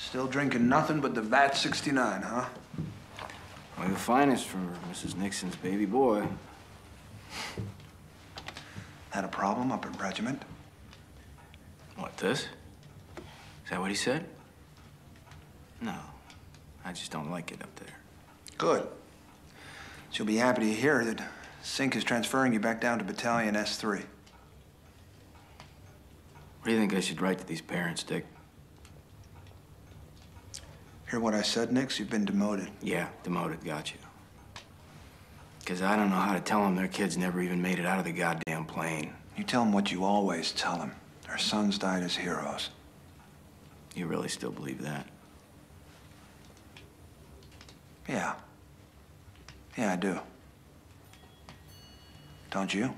Still drinking nothing but the VAT 69, huh? Well, the finest for Mrs. Nixon's baby boy. Had a problem up at Regiment? What, this? Is that what he said? No. I just don't like it up there. Good. She'll be happy to hear that Sink is transferring you back down to Battalion S3. What do you think I should write to these parents, Dick? Hear what I said, Nix? You've been demoted. Yeah, demoted, got you. Because I don't know how to tell them their kids never even made it out of the goddamn plane. You tell them what you always tell them. Their sons died as heroes. You really still believe that? Yeah. Yeah, I do. Don't you?